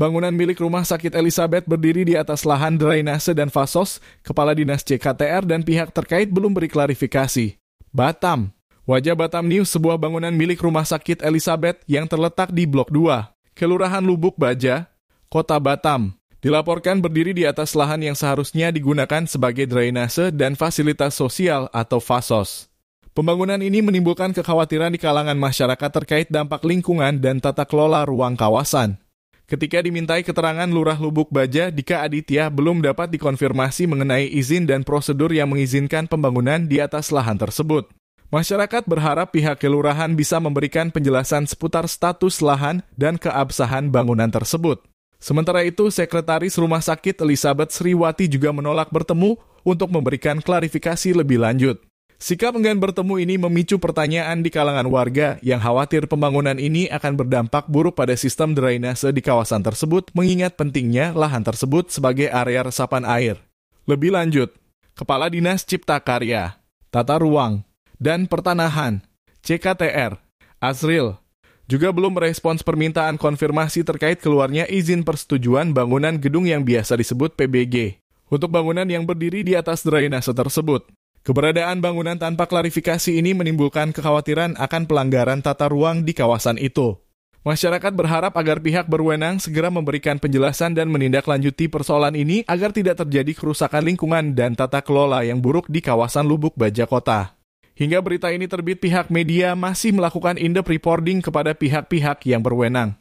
Bangunan milik Rumah Sakit Elizabeth berdiri di atas lahan drainase dan fasos. Kepala Dinas CKTR dan pihak terkait belum beri klarifikasi. Batam. Wajah Batam News sebuah bangunan milik Rumah Sakit Elizabeth yang terletak di Blok 2, Kelurahan Lubuk Baja, Kota Batam. Dilaporkan berdiri di atas lahan yang seharusnya digunakan sebagai drainase dan fasilitas sosial atau fasos. Pembangunan ini menimbulkan kekhawatiran di kalangan masyarakat terkait dampak lingkungan dan tata kelola ruang kawasan. Ketika dimintai keterangan Lurah Lubuk Baja, Dika Aditya belum dapat dikonfirmasi mengenai izin dan prosedur yang mengizinkan pembangunan di atas lahan tersebut. Masyarakat berharap pihak kelurahan bisa memberikan penjelasan seputar status lahan dan keabsahan bangunan tersebut. Sementara itu, Sekretaris Rumah Sakit Elizabeth Sriwati juga menolak bertemu untuk memberikan klarifikasi lebih lanjut. Sikap enggan bertemu ini memicu pertanyaan di kalangan warga yang khawatir pembangunan ini akan berdampak buruk pada sistem drainase di kawasan tersebut mengingat pentingnya lahan tersebut sebagai area resapan air. Lebih lanjut, Kepala Dinas Cipta Karya, Tata Ruang, dan Pertanahan, CKTR, Azril, juga belum merespons permintaan konfirmasi terkait keluarnya izin persetujuan bangunan gedung yang biasa disebut PBG untuk bangunan yang berdiri di atas drainase tersebut. Keberadaan bangunan tanpa klarifikasi ini menimbulkan kekhawatiran akan pelanggaran tata ruang di kawasan itu. Masyarakat berharap agar pihak berwenang segera memberikan penjelasan dan menindaklanjuti persoalan ini agar tidak terjadi kerusakan lingkungan dan tata kelola yang buruk di kawasan Lubuk Baja Kota. Hingga berita ini terbit, pihak media masih melakukan in-depth reporting kepada pihak-pihak yang berwenang.